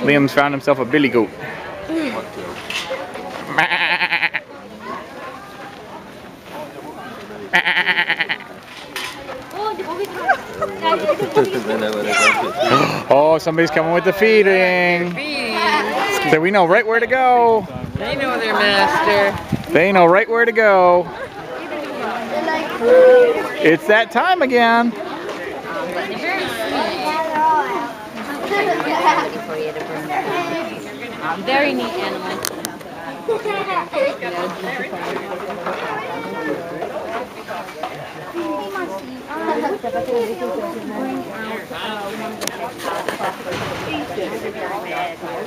Liam's found himself a billy goat. oh, somebody's coming with the feeding. So we know right where to go. They know their master. They know right where to go. It's that time again. Um, very neat animal. I'm gonna go over that way.